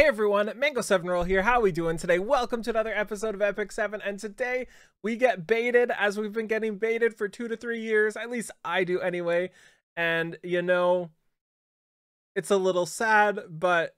Hey everyone, Mango7Roll here. How we doing today? Welcome to another episode of Epic 7, and today we get baited as we've been getting baited for two to three years. At least I do anyway. And you know, it's a little sad, but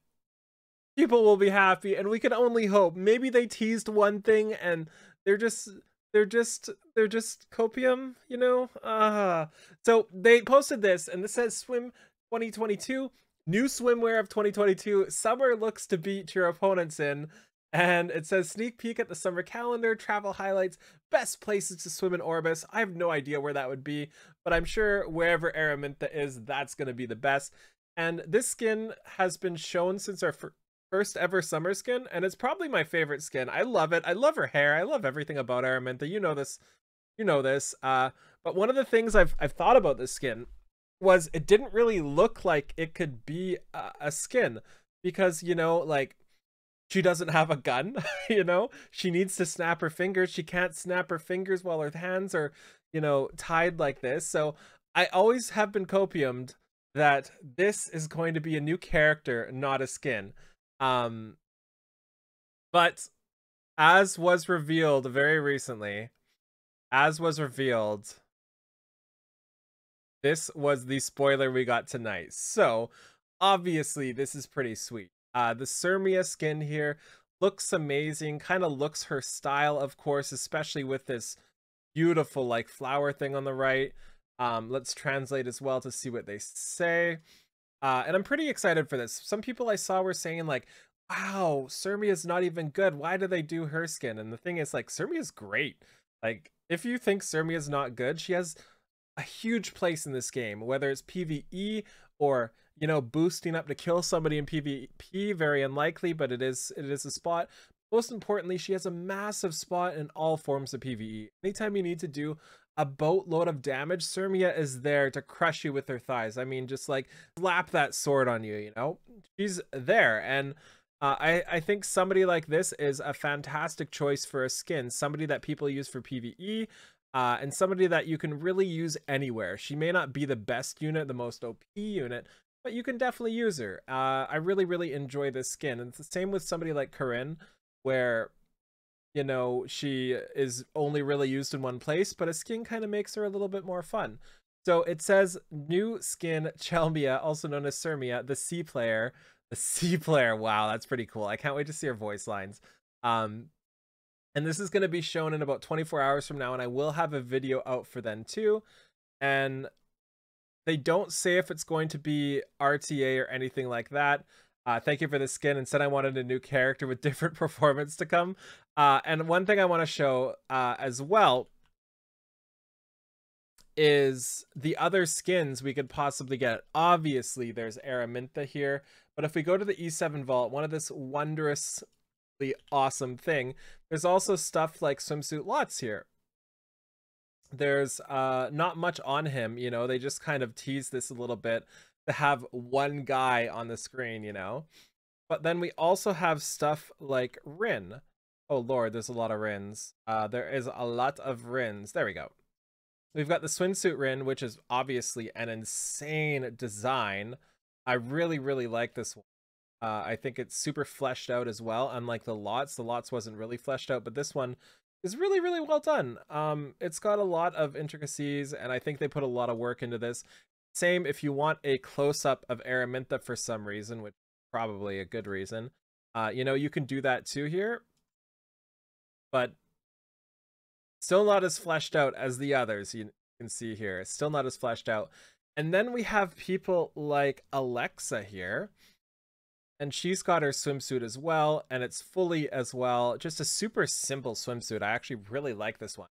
people will be happy, and we can only hope. Maybe they teased one thing and they're just they're just they're just copium, you know? Uh so they posted this and this says swim 2022 New swimwear of 2022. Summer looks to beat your opponents in. And it says sneak peek at the summer calendar, travel highlights, best places to swim in Orbis. I have no idea where that would be, but I'm sure wherever Aramintha is, that's going to be the best. And this skin has been shown since our first ever summer skin, and it's probably my favorite skin. I love it. I love her hair. I love everything about Aramintha. You know this. You know this. Uh, but one of the things I've I've thought about this skin was it didn't really look like it could be a, a skin because you know like she doesn't have a gun you know? She needs to snap her fingers. She can't snap her fingers while her hands are you know tied like this. So i always have been copiumed that this is going to be a new character not a skin. Um but as was revealed very recently as was revealed this was the spoiler we got tonight. So, obviously, this is pretty sweet. Uh, the Cermia skin here looks amazing, kind of looks her style, of course, especially with this beautiful, like, flower thing on the right. Um, let's translate as well to see what they say. Uh, and I'm pretty excited for this. Some people I saw were saying, like, wow, Cermia's not even good. Why do they do her skin? And the thing is, like, Cermia's great. Like, if you think Cermia's not good, she has a huge place in this game, whether it's PvE or you know boosting up to kill somebody in PvP. Very unlikely, but it is it is a spot. Most importantly, she has a massive spot in all forms of PvE. Anytime you need to do a boatload of damage, Cermia is there to crush you with her thighs. I mean, just like slap that sword on you, you know? She's there. And uh, I, I think somebody like this is a fantastic choice for a skin. Somebody that people use for PvE, uh, and somebody that you can really use anywhere. She may not be the best unit, the most OP unit, but you can definitely use her. Uh, I really, really enjoy this skin. And it's the same with somebody like Corinne, where, you know, she is only really used in one place, but a skin kind of makes her a little bit more fun. So it says new skin Chelmia, also known as Cermia, the C player. The C player. Wow, that's pretty cool. I can't wait to see her voice lines. Um, and this is going to be shown in about 24 hours from now and i will have a video out for then too. And they don't say if it's going to be rta or anything like that. Uh, thank you for the skin said i wanted a new character with different performance to come. Uh, and one thing i want to show uh, as well is the other skins we could possibly get. Obviously there's aramintha here but if we go to the e7 vault one of this wondrous awesome thing. There's also stuff like swimsuit lots here. There's uh not much on him, you know, they just kind of tease this a little bit to have one guy on the screen, you know. But then we also have stuff like Rin. Oh lord, there's a lot of Rins. Uh there is a lot of Rins. There we go. We've got the swimsuit Rin, which is obviously an insane design. I really, really like this one. Uh, I think it's super fleshed out as well. Unlike the lots, the lots wasn't really fleshed out, but this one is really, really well done. Um, it's got a lot of intricacies, and I think they put a lot of work into this. Same if you want a close-up of Aramintha for some reason, which probably a good reason. Uh, you know, you can do that too here, but still not as fleshed out as the others you can see here. Still not as fleshed out. And then we have people like Alexa here, and she's got her swimsuit as well and it's fully as well. Just a super simple swimsuit. I actually really like this one.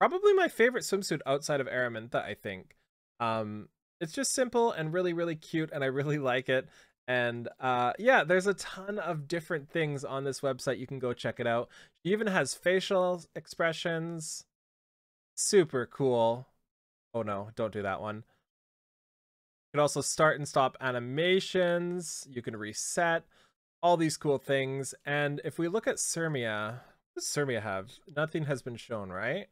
Probably my favorite swimsuit outside of aramintha i think. Um it's just simple and really really cute and i really like it. And uh yeah there's a ton of different things on this website. You can go check it out. She even has facial expressions. Super cool. Oh no. Don't do that one can also start and stop animations. You can reset all these cool things. And if we look at Cermia, what does Cermia have? Nothing has been shown, right?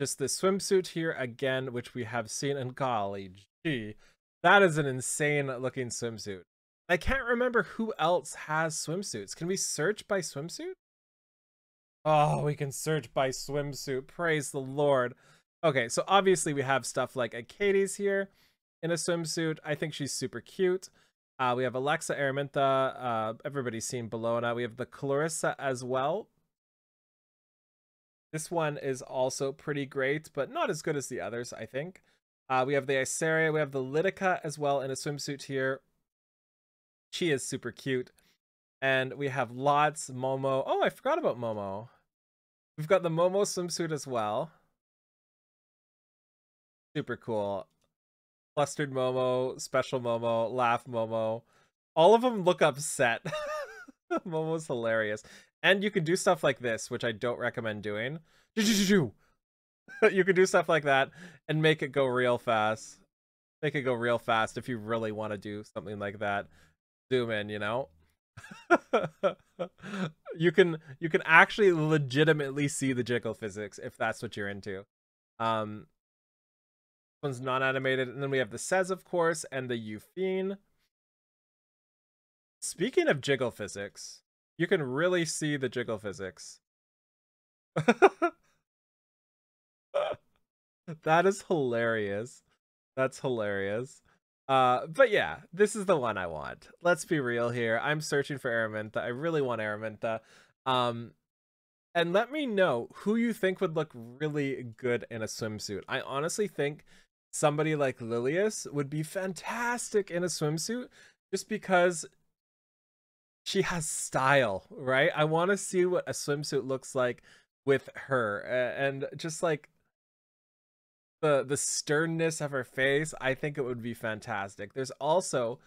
Just the swimsuit here again, which we have seen in golly gee. That is an insane looking swimsuit. I can't remember who else has swimsuits. Can we search by swimsuit? Oh, we can search by swimsuit. Praise the Lord. Okay, so obviously we have stuff like a Achates here in a swimsuit. I think she's super cute. Uh, we have Alexa Aramintha. Uh, everybody's seen Bellona. We have the Clarissa as well. This one is also pretty great, but not as good as the others, I think. Uh, we have the Iseria. We have the Lidica as well in a swimsuit here. She is super cute. And we have lots. Momo. Oh, I forgot about Momo. We've got the Momo swimsuit as well. Super cool. Flustered Momo, Special Momo, Laugh Momo. All of them look upset. Momo's hilarious. And you can do stuff like this, which I don't recommend doing. you can do stuff like that and make it go real fast. Make it go real fast if you really want to do something like that. Zoom in, you know? you can you can actually legitimately see the jiggle physics if that's what you're into. Um one's non-animated, and then we have the Says, of course, and the Yufine. Speaking of jiggle physics, you can really see the jiggle physics. that is hilarious. That's hilarious. Uh, but yeah, this is the one I want. Let's be real here. I'm searching for Aramintha. I really want Aramintha. Um, and let me know who you think would look really good in a swimsuit. I honestly think somebody like Lilias would be fantastic in a swimsuit just because she has style, right? I want to see what a swimsuit looks like with her and just like the the sternness of her face, I think it would be fantastic. There's also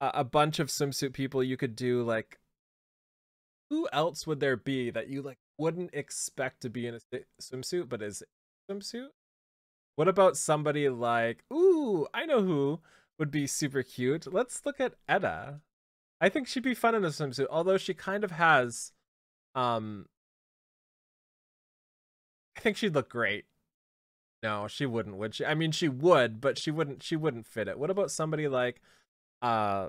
a, a bunch of swimsuit people you could do like who else would there be that you like wouldn't expect to be in a swimsuit but is a swimsuit? What about somebody like, ooh, I know who would be super cute. Let's look at Eda. I think she'd be fun in a swimsuit, although she kind of has um I think she'd look great. No, she wouldn't, would she? I mean she would, but she wouldn't she wouldn't fit it. What about somebody like uh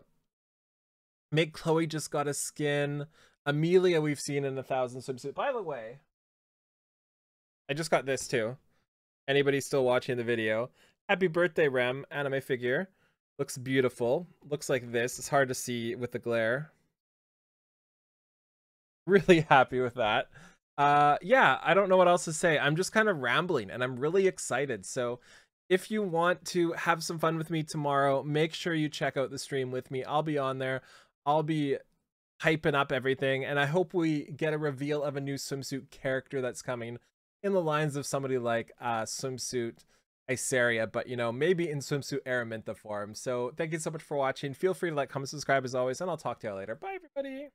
Make Chloe just got a skin. Amelia we've seen in a thousand swimsuit. By the way, I just got this too anybody still watching the video. Happy birthday, Rem, anime figure. Looks beautiful. Looks like this. It's hard to see with the glare. Really happy with that. Uh, yeah, I don't know what else to say. I'm just kind of rambling and I'm really excited. So if you want to have some fun with me tomorrow, make sure you check out the stream with me. I'll be on there. I'll be hyping up everything and I hope we get a reveal of a new swimsuit character that's coming in the lines of somebody like uh, swimsuit Iseria, but you know, maybe in swimsuit Aramintha form. So thank you so much for watching. Feel free to like, comment, subscribe as always, and I'll talk to you later. Bye, everybody.